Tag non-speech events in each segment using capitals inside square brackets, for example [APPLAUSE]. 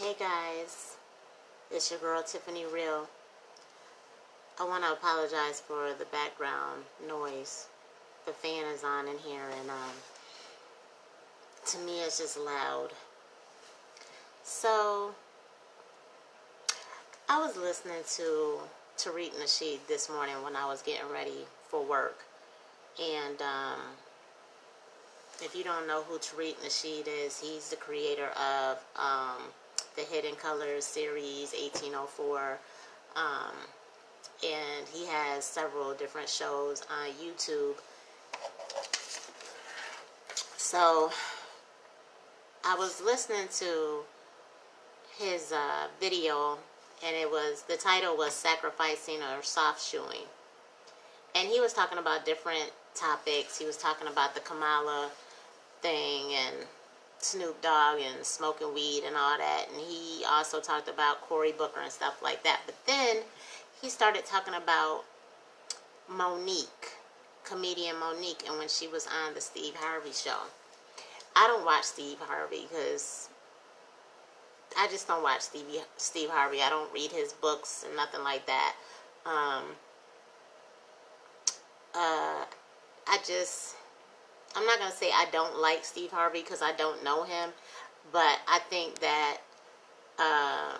Hey guys, it's your girl Tiffani Real. I want to apologize for the background noise. The fan is on in here, and um, to me, it's just loud. So, I was listening to Tariq Nasheed this morning when I was getting ready for work, and um, if you don't know who Tariq Nasheed is, he's the creator of um, the Hidden Colors series, 1804. Um, and he has several different shows on YouTube. So I was listening to his uh, video, and it was the title was Sacrificing or Soft Shoeing. And he was talking about different topics. He was talking about the Kamala thing and Snoop Dogg and smoking weed and all that. And he also talked about Cory Booker and stuff like that. But then he started talking about Monique, comedian Monique, and when she was on the Steve Harvey show. I don't watch Steve Harvey because I just don't watch Steve Steve Harvey. I don't read his books and nothing like that. Um, uh, I just I'm not gonna say I don't like Steve Harvey because I don't know him, but I think that uh,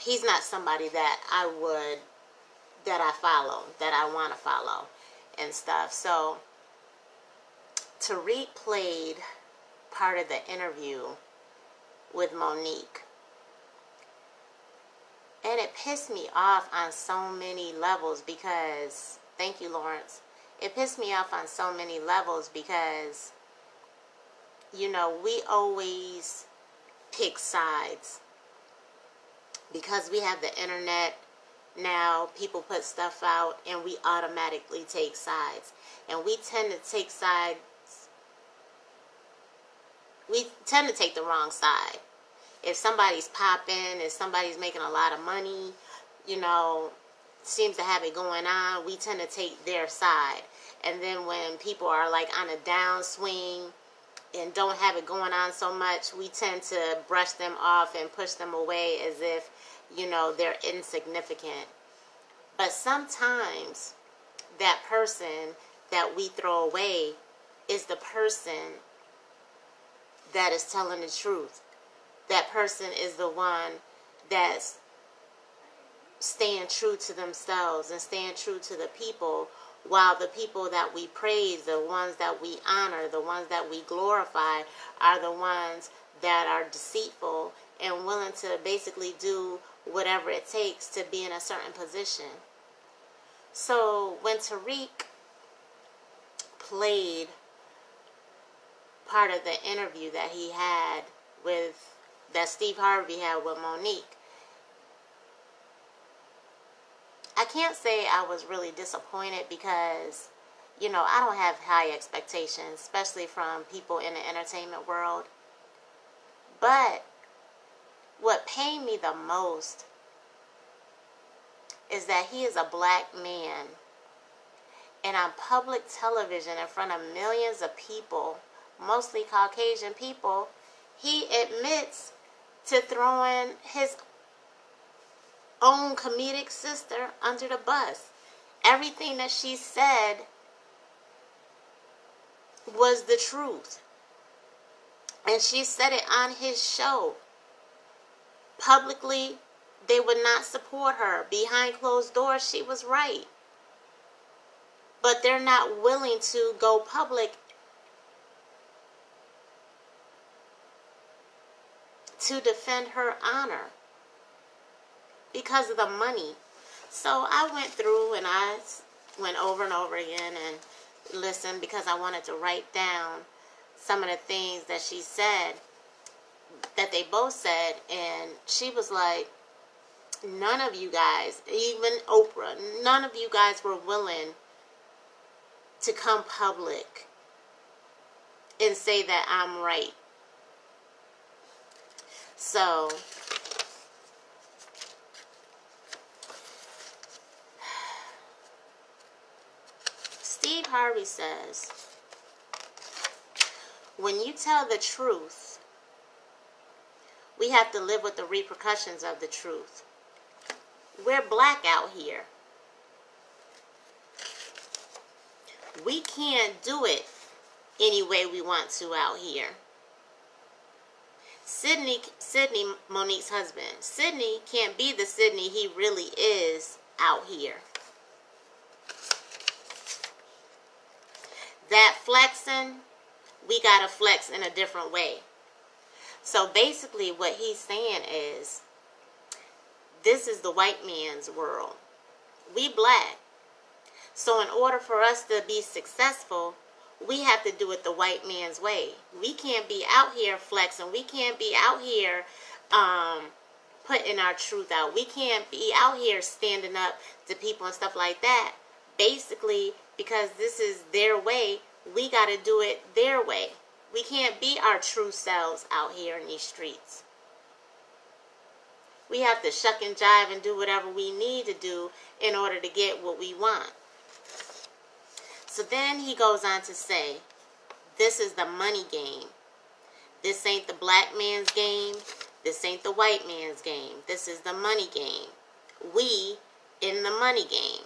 he's not somebody that I would that I follow, that I want to follow, and stuff. So Tariq played part of the interview with Monique. And it pissed me off on so many levels because, thank you, Lawrence it pissed me off on so many levels because you know we always pick sides. Because we have the internet now people put stuff out and we automatically take sides. And we tend to take sides we tend to take the wrong side. If somebody's popping if somebody's making a lot of money you know seems to have it going on we tend to take their side and then when people are like on a downswing and don't have it going on so much, we tend to brush them off and push them away as if, you know, they're insignificant. But sometimes that person that we throw away is the person that is telling the truth. That person is the one that's staying true to themselves and staying true to the people while the people that we praise, the ones that we honor, the ones that we glorify, are the ones that are deceitful and willing to basically do whatever it takes to be in a certain position. So when Tariq played part of the interview that he had with that Steve Harvey had with Monique, I can't say I was really disappointed because, you know, I don't have high expectations, especially from people in the entertainment world. But what pained me the most is that he is a black man and on public television in front of millions of people, mostly Caucasian people, he admits to throwing his own comedic sister under the bus. Everything that she said was the truth. And she said it on his show. Publicly, they would not support her. Behind closed doors, she was right. But they're not willing to go public to defend her honor because of the money. So I went through and I went over and over again and listened because I wanted to write down some of the things that she said that they both said and she was like none of you guys even Oprah none of you guys were willing to come public and say that I'm right so Harvey says, when you tell the truth, we have to live with the repercussions of the truth. We're black out here. We can't do it any way we want to out here. Sydney, Sydney, Monique's husband. Sydney can't be the Sydney he really is out here. That flexing, we got to flex in a different way. So basically, what he's saying is this is the white man's world. We black. So, in order for us to be successful, we have to do it the white man's way. We can't be out here flexing. We can't be out here um, putting our truth out. We can't be out here standing up to people and stuff like that. Basically, because this is their way, we got to do it their way. We can't be our true selves out here in these streets. We have to shuck and jive and do whatever we need to do in order to get what we want. So then he goes on to say, this is the money game. This ain't the black man's game. This ain't the white man's game. This is the money game. We in the money game.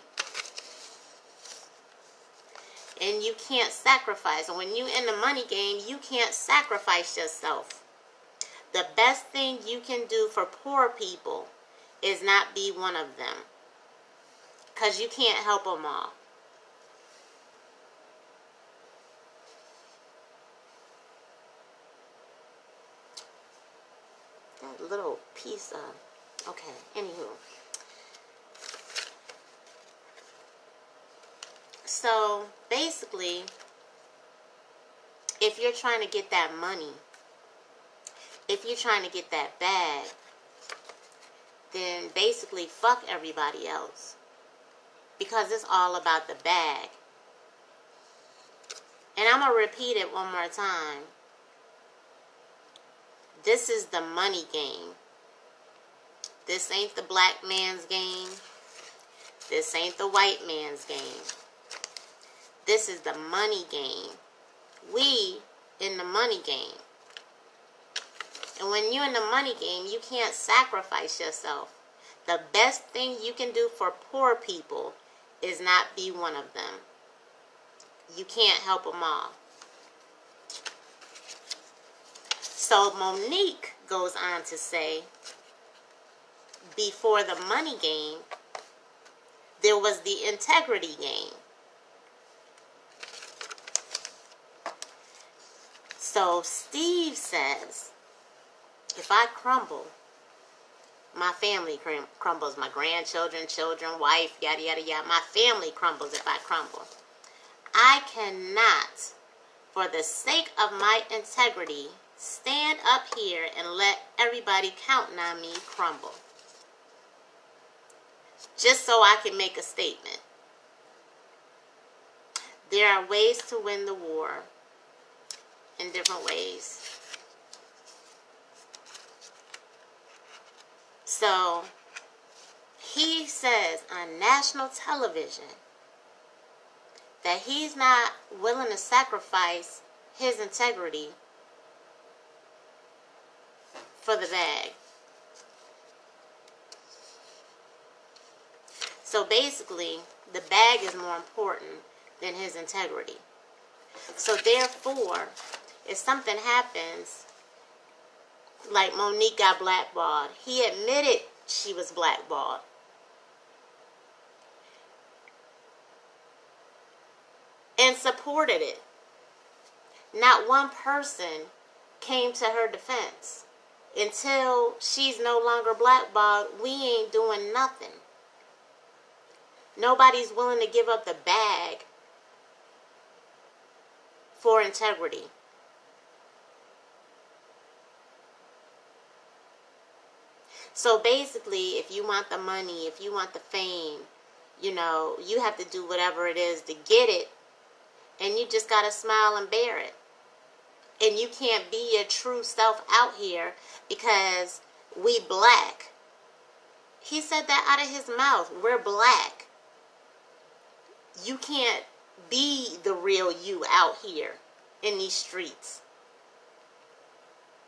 And you can't sacrifice. And when you in the money game, you can't sacrifice yourself. The best thing you can do for poor people is not be one of them. Because you can't help them all. that little piece of, okay, anywho. So basically, if you're trying to get that money, if you're trying to get that bag, then basically fuck everybody else. Because it's all about the bag. And I'm going to repeat it one more time. This is the money game. This ain't the black man's game. This ain't the white man's game. This is the money game. We in the money game. And when you're in the money game, you can't sacrifice yourself. The best thing you can do for poor people is not be one of them. You can't help them all. So Monique goes on to say, before the money game, there was the integrity game. So Steve says, if I crumble, my family crumbles. My grandchildren, children, wife, yada, yada, yada. My family crumbles if I crumble. I cannot, for the sake of my integrity, stand up here and let everybody counting on me crumble. Just so I can make a statement. There are ways to win the war in different ways. So, he says on national television that he's not willing to sacrifice his integrity for the bag. So basically, the bag is more important than his integrity. So therefore, if something happens, like Monique got blackballed, he admitted she was blackballed. And supported it. Not one person came to her defense until she's no longer blackballed, we ain't doing nothing. Nobody's willing to give up the bag for integrity. So basically, if you want the money, if you want the fame, you know, you have to do whatever it is to get it. And you just got to smile and bear it and you can't be your true self out here because we black. He said that out of his mouth. We're black. You can't be the real you out here in these streets.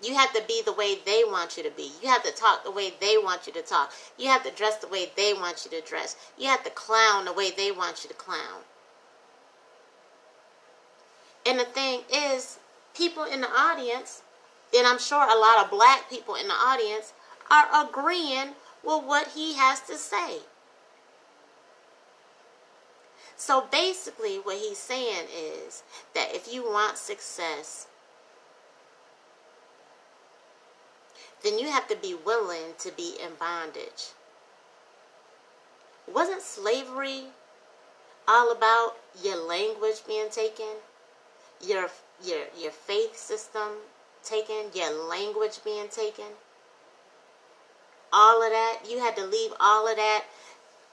You have to be the way they want you to be. You have to talk the way they want you to talk. You have to dress the way they want you to dress. You have to clown the way they want you to clown. And the thing is, people in the audience, and I'm sure a lot of black people in the audience, are agreeing with what he has to say. So basically, what he's saying is that if you want success, then you have to be willing to be in bondage. Wasn't slavery all about your language being taken, your your your faith system taken, your language being taken? All of that, you had to leave all of that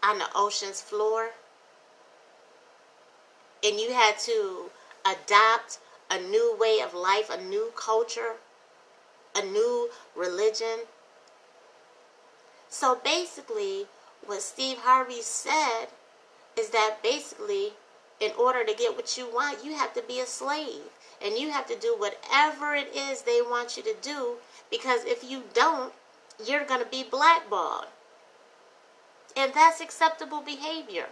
on the ocean's floor. And you had to adopt a new way of life, a new culture a new religion. So basically, what Steve Harvey said is that basically, in order to get what you want, you have to be a slave. And you have to do whatever it is they want you to do because if you don't, you're going to be blackballed. And that's acceptable behavior.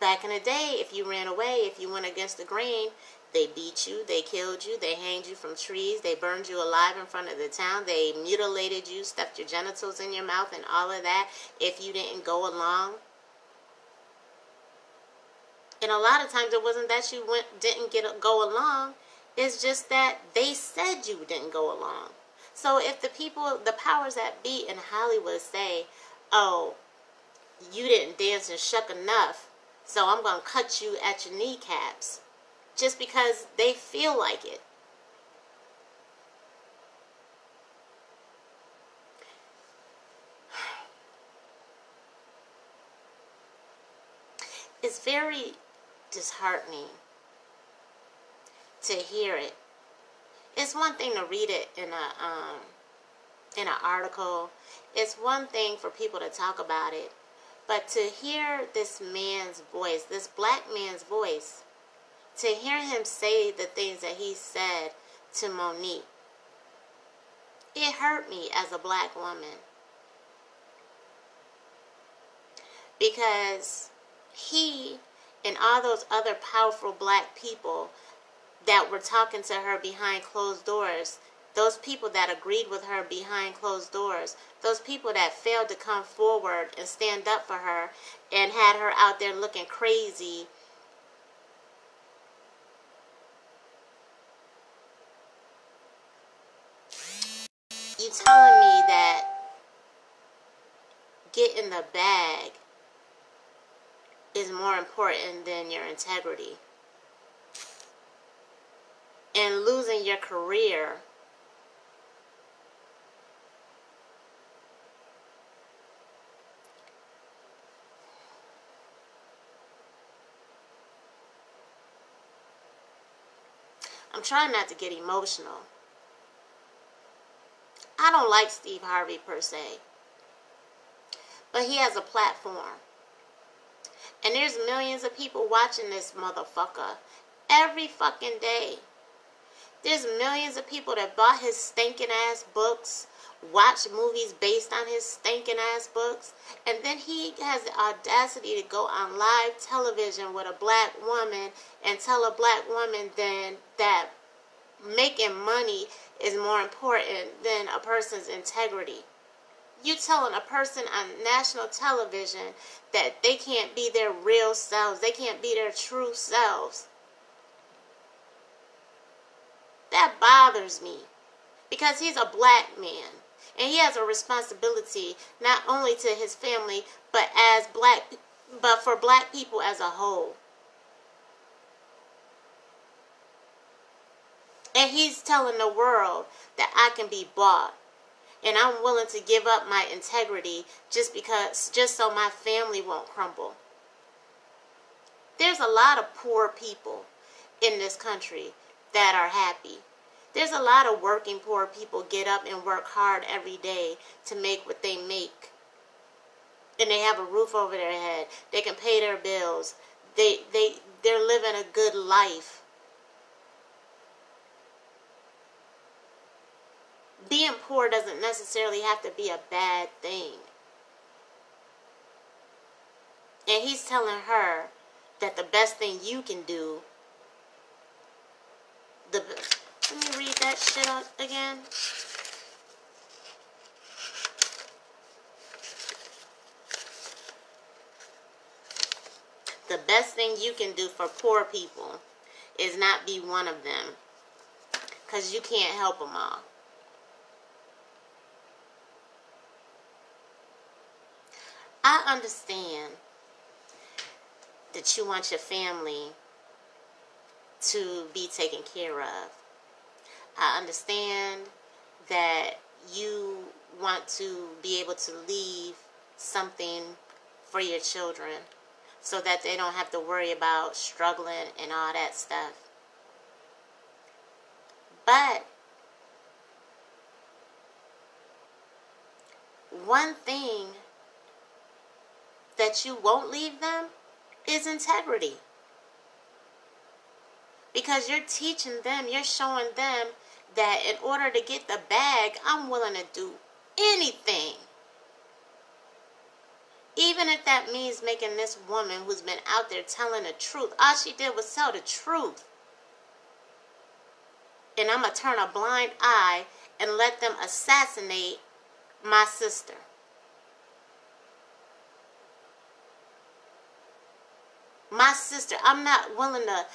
Back in the day, if you ran away, if you went against the grain, they beat you, they killed you, they hanged you from trees, they burned you alive in front of the town, they mutilated you, stuffed your genitals in your mouth, and all of that if you didn't go along. And a lot of times it wasn't that you went didn't get go along, it's just that they said you didn't go along. So if the people, the powers that be in Hollywood say, "Oh, you didn't dance and shuck enough, so I'm going to cut you at your kneecaps." Just because they feel like it. [SIGHS] It's very disheartening to hear it. It's one thing to read it in a um, in an article. It's one thing for people to talk about it, but to hear this man's voice, this black man's voice, to hear him say the things that he said to Monique, it hurt me as a black woman. Because he and all those other powerful black people that were talking to her behind closed doors, those people that agreed with her behind closed doors, those people that failed to come forward and stand up for her and had her out there looking crazy telling me that getting the bag is more important than your integrity. And losing your career I'm trying not to get emotional. I don't like Steve Harvey per se. But he has a platform. And there's millions of people watching this motherfucker every fucking day. There's millions of people that bought his stinking ass books, watch movies based on his stinking ass books, and then he has the audacity to go on live television with a black woman and tell a black woman then that making money is more important than a person's integrity. You telling a person on national television that they can't be their real selves, they can't be their true selves. That bothers me because he's a black man and he has a responsibility not only to his family but as black but for black people as a whole. And he's telling the world that I can be bought. And I'm willing to give up my integrity just because, just so my family won't crumble. There's a lot of poor people in this country that are happy. There's a lot of working poor people get up and work hard every day to make what they make. And they have a roof over their head. They can pay their bills. They they they're living a good life. Being poor doesn't necessarily have to be a bad thing. And he's telling her that the best thing you can do the let me read that shit out again. The best thing you can do for poor people is not be one of them. Because you can't help them all. Understand that you want your family to be taken care of. I understand that you want to be able to leave something for your children so that they don't have to worry about struggling and all that stuff. But one thing that you won't leave them is integrity. Because you're teaching them, you're showing them that in order to get the bag, I'm willing to do anything. Even if that means making this woman who's been out there telling the truth, all she did was tell the truth. And I'm going to turn a blind eye and let them assassinate my sister. My sister, I'm not willing to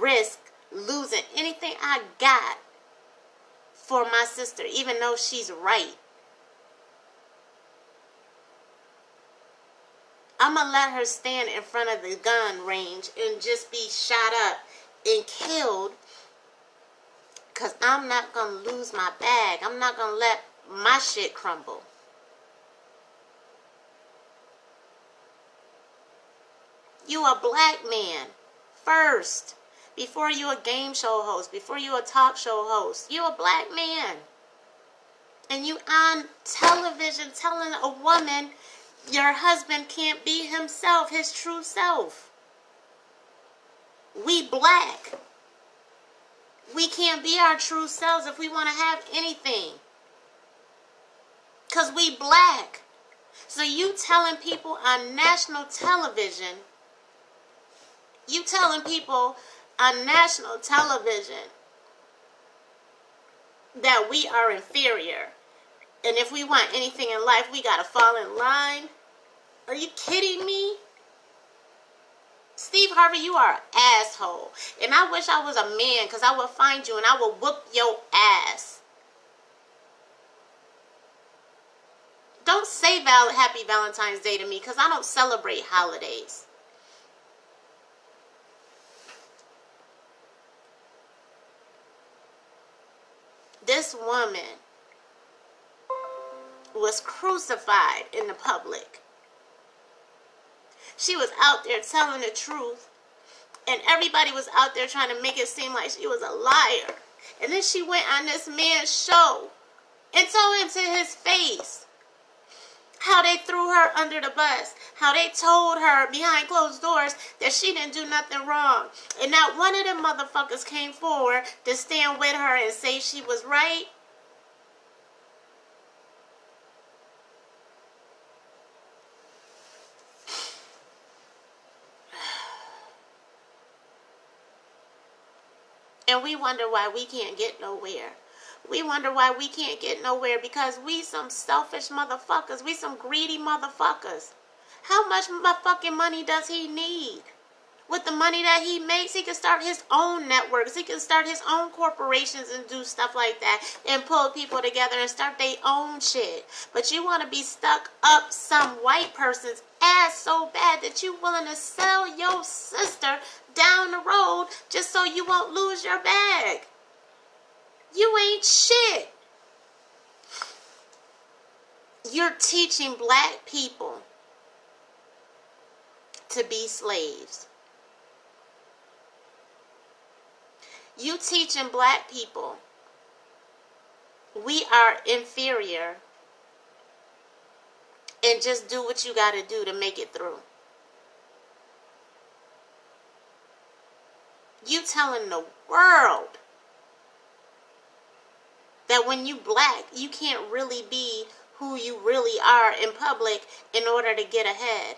risk losing anything I got for my sister, even though she's right. I'm going to let her stand in front of the gun range and just be shot up and killed because I'm not going to lose my bag. I'm not going to let my shit crumble. You a black man first. Before you a game show host, before you a talk show host, you a black man. And you on television telling a woman your husband can't be himself, his true self. We black. We can't be our true selves if we want to have anything. Because we black. So you telling people on national television you telling people on national television that we are inferior. And if we want anything in life, we got to fall in line. Are you kidding me? Steve Harvey, you are an asshole. And I wish I was a man because I would find you and I would whoop your ass. Don't say val- Happy Valentine's Day to me because I don't celebrate holidays. This woman was crucified in the public. She was out there telling the truth, and everybody was out there trying to make it seem like she was a liar. And then she went on this man's show and told him to his face how they threw her under the bus, how they told her behind closed doors that she didn't do nothing wrong. And not one of them motherfuckers came forward to stand with her and say she was right. [SIGHS] And we wonder why we can't get nowhere. We wonder why we can't get nowhere because we some selfish motherfuckers. We some greedy motherfuckers. How much motherfucking money does he need? With the money that he makes, he can start his own networks. He can start his own corporations and do stuff like that and pull people together and start their own shit. But you want to be stuck up some white person's ass so bad that you willing to sell your sister down the road just so you won't lose your bag. You ain't shit. You're teaching black people to be slaves. You teaching black people we are inferior and just do what you got to do to make it through. You telling the world that when you black, you can't really be who you really are in public in order to get ahead.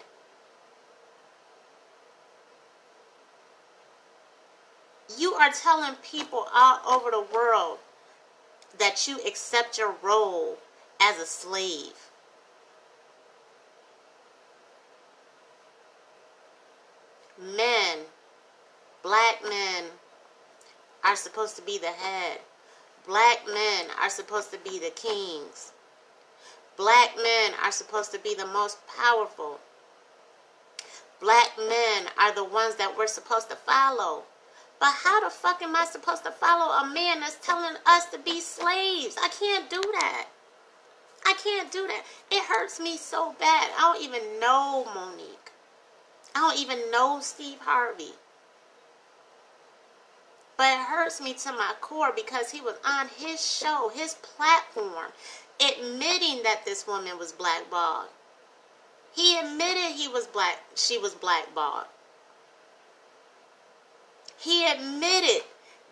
You are telling people all over the world that you accept your role as a slave. Men, black men, are supposed to be the head. Black men are supposed to be the kings. Black men are supposed to be the most powerful. Black men are the ones that we're supposed to follow. But how the fuck am I supposed to follow a man that's telling us to be slaves? I can't do that. I can't do that. It hurts me so bad. I don't even know Monique. I don't even know Steve Harvey. But it hurts me to my core because he was on his show, his platform, admitting that this woman was blackballed. He admitted he was black, she was blackballed. He admitted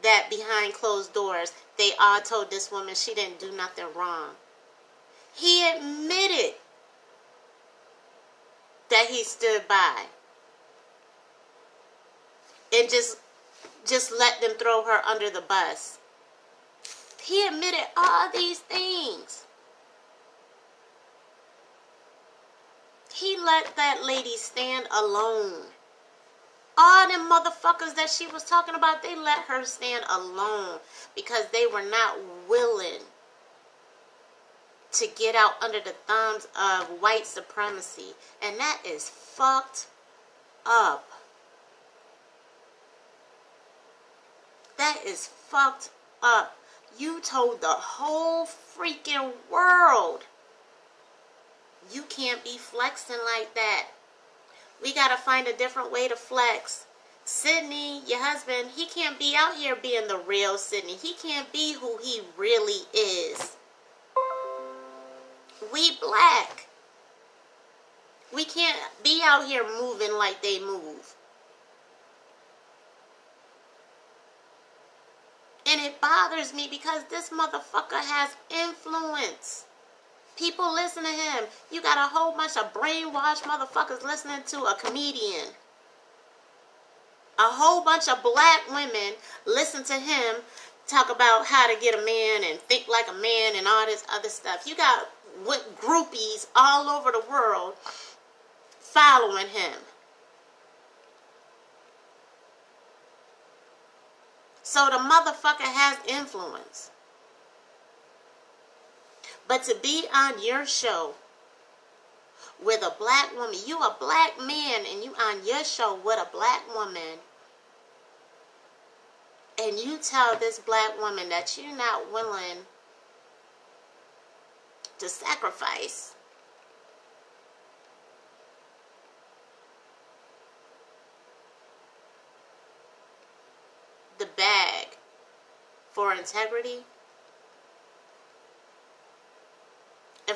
that behind closed doors, they all told this woman she didn't do nothing wrong. He admitted that he stood by and just just let them throw her under the bus. He admitted all these things. He let that lady stand alone. All them motherfuckers that she was talking about, they let her stand alone because they were not willing to get out under the thumbs of white supremacy. And that is fucked up. That is fucked up. You told the whole freaking world you can't be flexing like that. We got to find a different way to flex. Sydney, your husband, he can't be out here being the real Sydney. He can't be who he really is. We black. We can't be out here moving like they move. And it bothers me because this motherfucker has influence. People listen to him. You got a whole bunch of brainwashed motherfuckers listening to a comedian. A whole bunch of black women listen to him talk about how to get a man and think like a man and all this other stuff. You got groupies all over the world following him. So the motherfucker has influence. But to be on your show with a black woman, you a black man and you on your show with a black woman and you tell this black woman that you're not willing to sacrifice the bag for integrity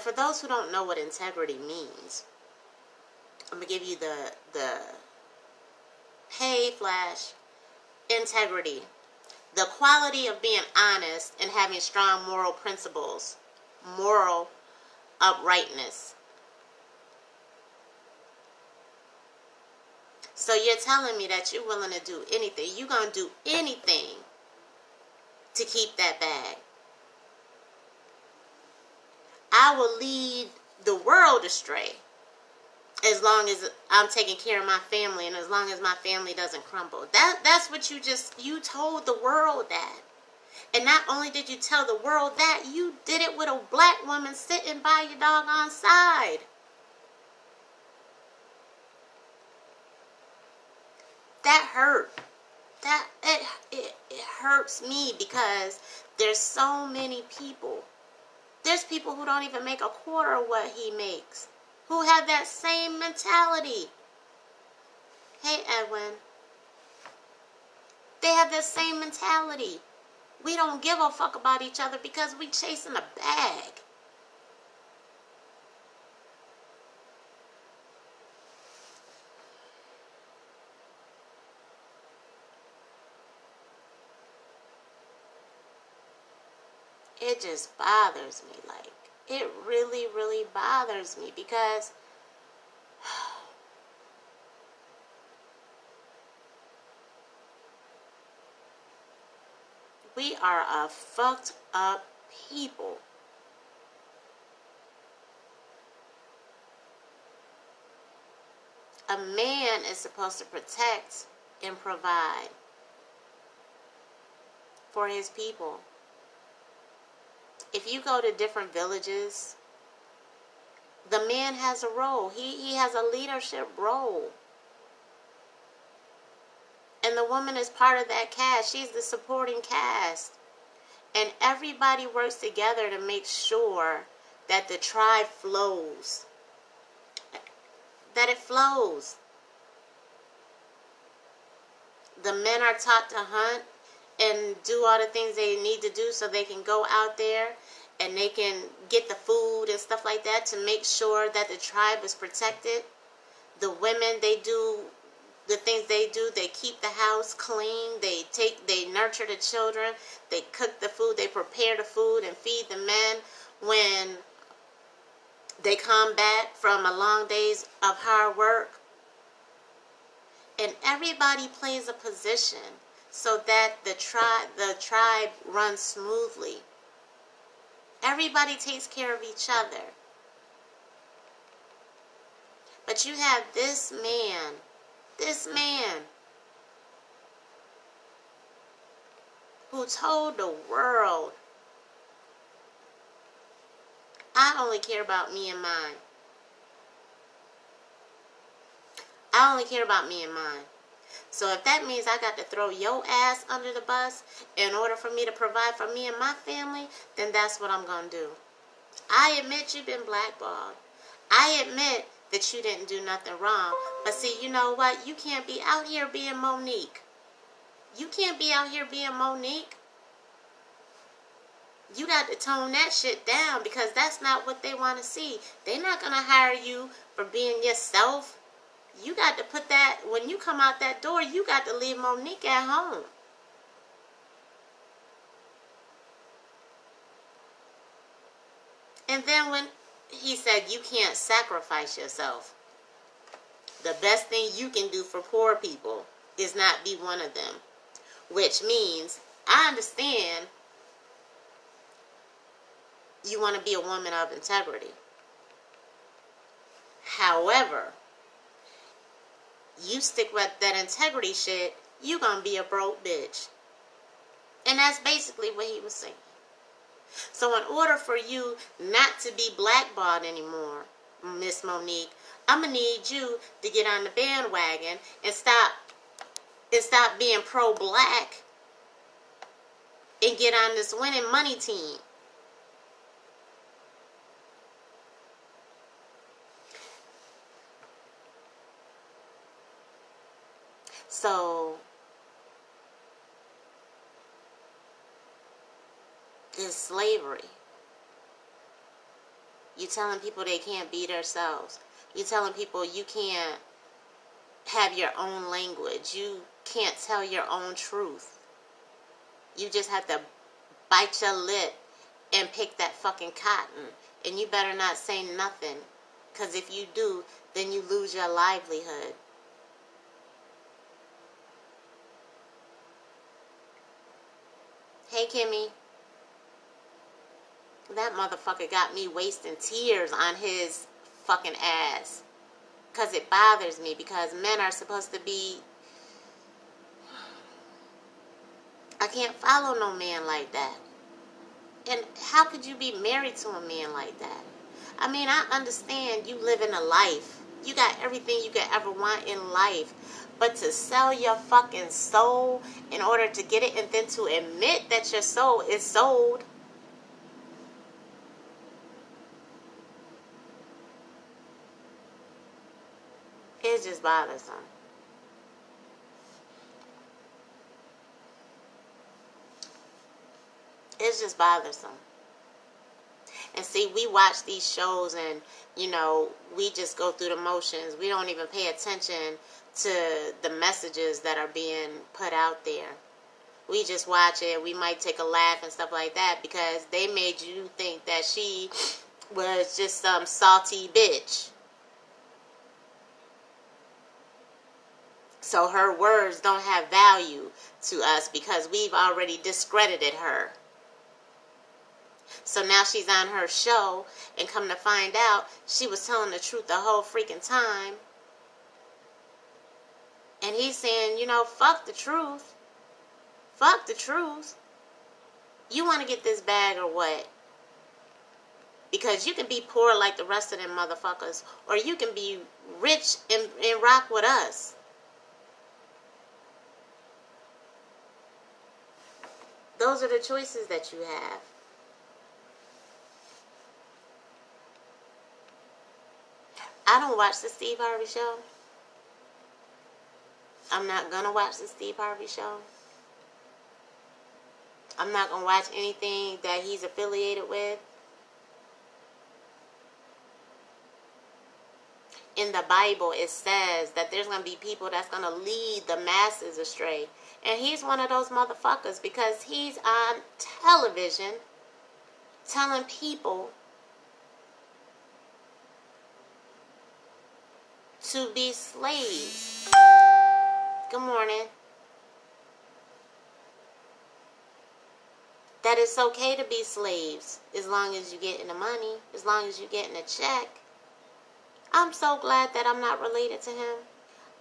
And for those who don't know what integrity means, I'm gonna give you the the pay flash integrity, the quality of being honest and having strong moral principles, moral uprightness. So you're telling me that you're willing to do anything. You're gonna do anything to keep that bag. I will lead the world astray as long as I'm taking care of my family and as long as my family doesn't crumble. That that's what you just you told the world that. And not only did you tell the world that, you did it with a black woman sitting by your doggone side. That hurt. That it, it it hurts me because there's so many people there's people who don't even make a quarter of what he makes, who have that same mentality. Hey, Edwin. They have that same mentality. We don't give a fuck about each other because we chasing a bag. It just bothers me. Like, it really, really bothers me because [SIGHS] we are a fucked up people. A man is supposed to protect and provide for his people. If you go to different villages, the man has a role. He he has a leadership role. And the woman is part of that cast. She's the supporting cast. And everybody works together to make sure that the tribe flows. That it flows. The men are taught to hunt and do all the things they need to do so they can go out there and they can get the food and stuff like that to make sure that the tribe is protected. The women, they do the things they do. They keep the house clean. They take they nurture the children. They cook the food. They prepare the food and feed the men. When they come back from a long days of hard work and everybody plays a position so that the tribe the tribe runs smoothly everybody takes care of each other but you have this man this man who told the world, I only care about me and mine. I only care about me and mine. So if that means I got to throw your ass under the bus in order for me to provide for me and my family, then that's what I'm going to do. I admit you've been blackballed. I admit that you didn't do nothing wrong. But see, you know what? You can't be out here being Monique. You can't be out here being Monique. You got to tone that shit down because that's not what they want to see. They're not going to hire you for being yourself. You got to put that, when you come out that door, you got to leave Monique at home. And then when he said you can't sacrifice yourself. The best thing you can do for poor people is not be one of them. Which means, I understand you want to be a woman of integrity. However, you stick with that integrity shit, you gonna be a broke bitch. And that's basically what he was saying. So, in order for you not to be blackballed anymore, Miss Monique, I'm gonna need you to get on the bandwagon and stop and stop being pro-black and get on this winning money team. So is slavery. You telling people they can't be themselves. You telling people you can't have your own language. You can't tell your own truth. You just have to bite your lip and pick that fucking cotton. And you better not say nothing. Because if you do, then you lose your livelihood. Hey, Kimmy that motherfucker got me wasting tears on his fucking ass. Because it bothers me because men are supposed to be. I can't follow no man like that. And how could you be married to a man like that? I mean, I understand you live in a life. You got everything you could ever want in life. But to sell your fucking soul in order to get it and then to admit that your soul is sold It's just bothersome. It's just bothersome. And see, we watch these shows and, you know, we just go through the motions. We don't even pay attention to the messages that are being put out there. we just watch it. We might take a laugh and stuff like that because they made you think that she was just some salty bitch. So her words don't have value to us because we've already discredited her. So now she's on her show, and come to find out, she was telling the truth the whole freaking time. And he's saying, you know, fuck the truth. Fuck the truth. You want to get this bag or what? Because you can be poor like the rest of them motherfuckers, or you can be rich and, and rock with us. Those are the choices that you have. I don't watch the Steve Harvey show. I'm not gonna watch the Steve Harvey show. I'm not going to watch anything that he's affiliated with. In the Bible, it says that there's going to be people that's going to lead the masses astray. And he's one of those motherfuckers because he's on television telling people to be slaves. Good morning. that it's okay to be slaves as long as you're getting the money, as long as you're getting a check. I'm so glad that I'm not related to him.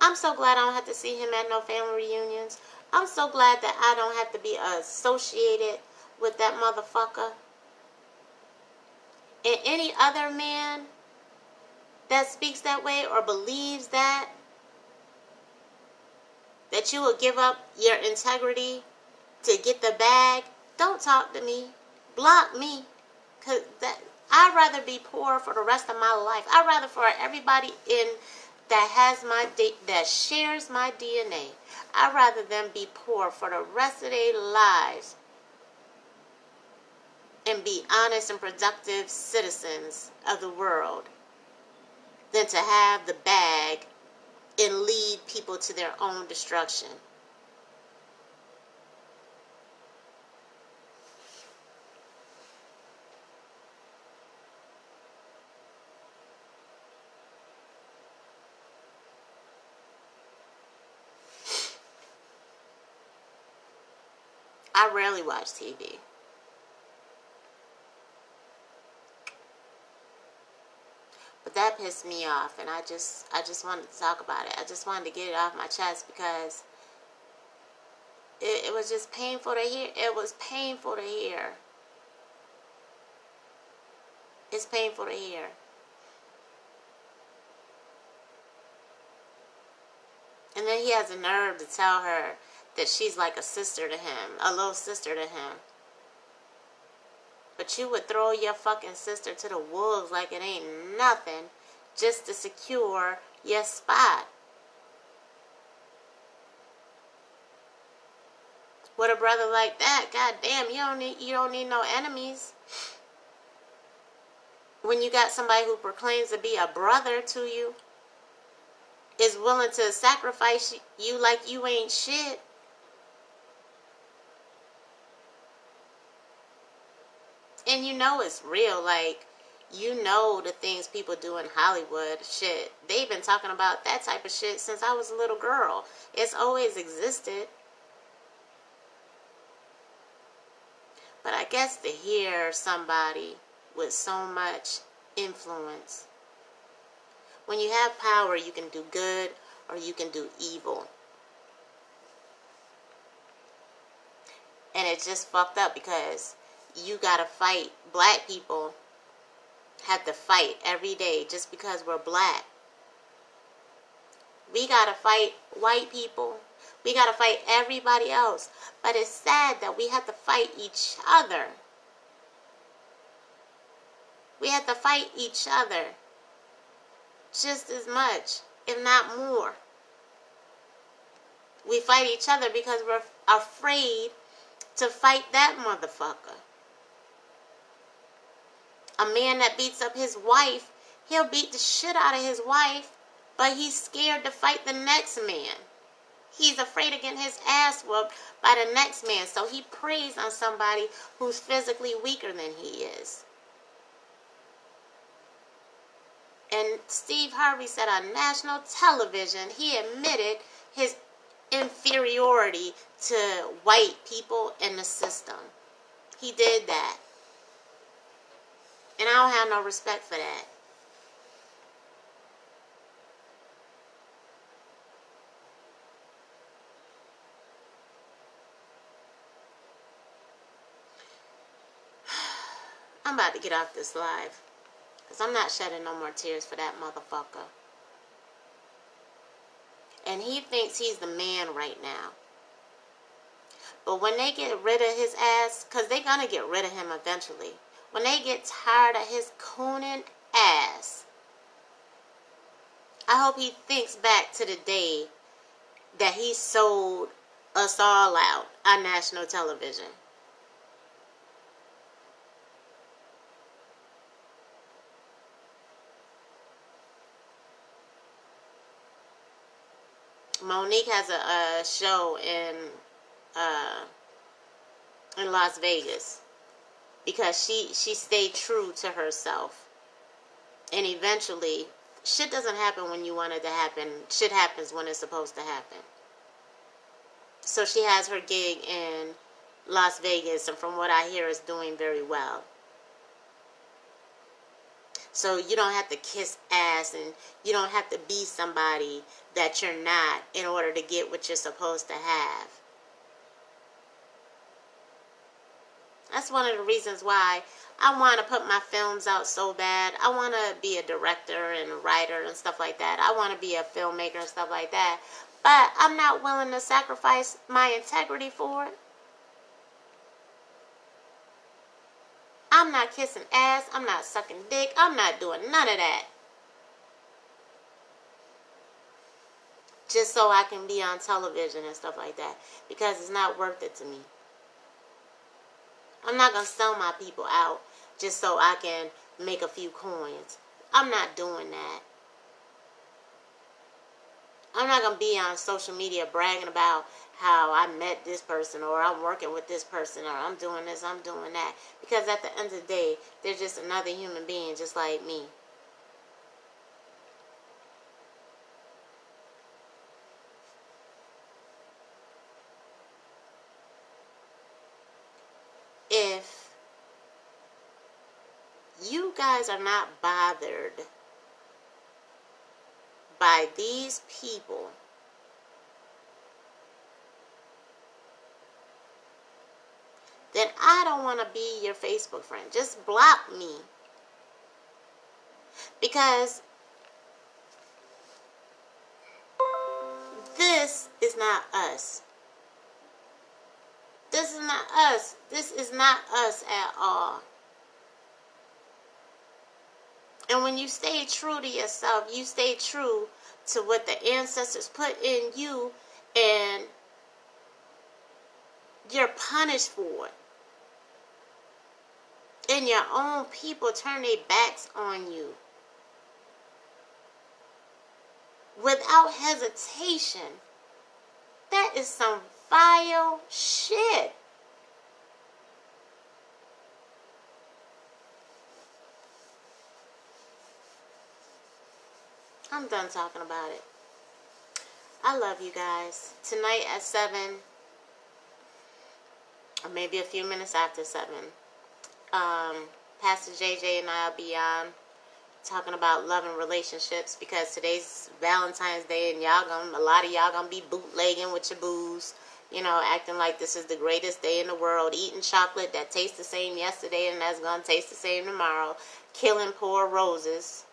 I'm so glad I don't have to see him at no family reunions. I'm so glad that I don't have to be associated with that motherfucker. And any other man that speaks that way or believes that, that you will give up your integrity to get the bag, don't talk to me. Block me. Cause that I'd rather be poor for the rest of my life. I'd rather for everybody in that has my that shares my DNA. I'd rather them be poor for the rest of their lives and be honest and productive citizens of the world than to have the bag and lead people to their own destruction. I rarely watch TV. But that pissed me off and I just I just wanted to talk about it. I just wanted to get it off my chest because it, it was just painful to hear. It was painful to hear. It's painful to hear. And then he has the nerve to tell her that she's like a sister to him, a little sister to him. But you would throw your fucking sister to the wolves like it ain't nothing just to secure your spot. With a brother like that, goddamn, you don't need you don't need no enemies. When you got somebody who proclaims to be a brother to you, is willing to sacrifice you like you ain't shit. and you know it's real. Like, you know the things people do in Hollywood. Shit, they've been talking about that type of shit since I was a little girl. It's always existed. But I guess to hear somebody with so much influence, when you have power, you can do good or you can do evil. And it's just fucked up because you gotta fight. Black people have to fight every day just because we're black. We gotta fight white people. We gotta fight everybody else. But it's sad that we have to fight each other. We have to fight each other just as much, if not more. We fight each other because we're afraid to fight that motherfucker. A man that beats up his wife, he'll beat the shit out of his wife, but he's scared to fight the next man. He's afraid of getting his ass whooped by the next man. So he preys on somebody who's physically weaker than he is. And Steve Harvey said on national television, he admitted his inferiority to white people in the system. He did that. And I don't have no respect for that. [SIGHS] I'm about to get off this live. Because I'm not shedding no more tears for that motherfucker. And he thinks he's the man right now. But when they get rid of his ass, because they're going to get rid of him eventually. When they get tired of his cooning ass, I hope he thinks back to the day that he sold us all out on national television. Monique has a, a show in uh, in Las Vegas because she she stayed true to herself, and eventually, shit doesn't happen when you want it to happen. Shit happens when it's supposed to happen. So she has her gig in Las Vegas, and from what I hear, is doing very well. So you don't have to kiss ass and you don't have to be somebody that you're not in order to get what you're supposed to have. That's one of the reasons why I want to put my films out so bad. I want to be a director and writer and stuff like that. I want to be a filmmaker and stuff like that. But I'm not willing to sacrifice my integrity for it. I'm not kissing ass. I'm not sucking dick. I'm not doing none of that. Just so I can be on television and stuff like that. Because it's not worth it to me. I'm not going to sell my people out just so I can make a few coins. I'm not doing that. I'm not going to be on social media bragging about how I met this person or I'm working with this person or I'm doing this, I'm doing that. Because at the end of the day, they're just another human being just like me. If you guys are not bothered by these people then I don't want to be your Facebook friend. Just block me. Because this is not us. This is not us. This is not us at all. And when you stay true to yourself, you stay true to what the ancestors put in you, and you're punished for it. And your own people turn their backs on you. Without hesitation. That is some vile shit. I'm done talking about it. I love you guys. Tonight at 7, or maybe a few minutes after 7, um, Pastor JJ and I will be on talking about love and relationships because today's Valentine's Day and y'all gonna, a lot of y'all gonna be bootlegging with your booze, you know, acting like this is the greatest day in the world, eating chocolate that tastes the same yesterday and that's gonna taste the same tomorrow, killing poor roses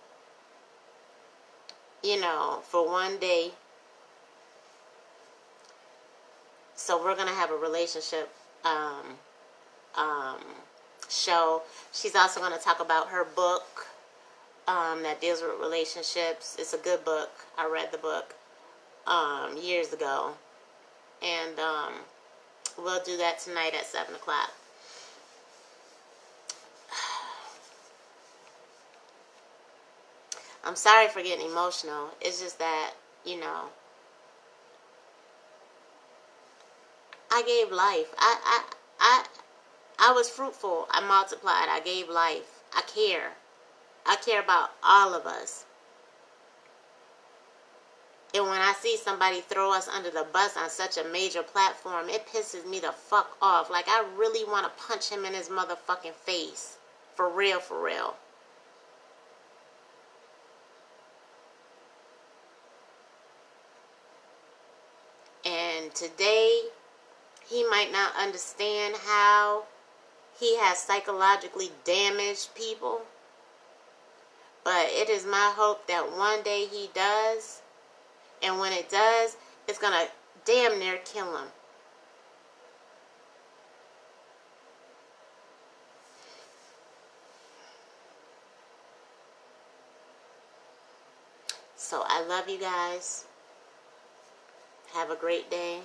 you know, for one day. So we're gonna have a relationship um, um, show. She's also gonna talk about her book um, that deals with relationships. It's a good book. I read the book um, years ago, and um, we'll do that tonight at seven o'clock. I'm sorry for getting emotional. It's just that, you know, I gave life. I, I, I, I was fruitful. I multiplied. I gave life. I care. I care about all of us. And when I see somebody throw us under the bus on such a major platform, it pisses me the fuck off. Like, I really want to punch him in his motherfucking face. For real, for real. And today, he might not understand how he has psychologically damaged people. But it is my hope that one day he does. And when it does, it's going to damn near kill him. So I love you guys. Have a great day.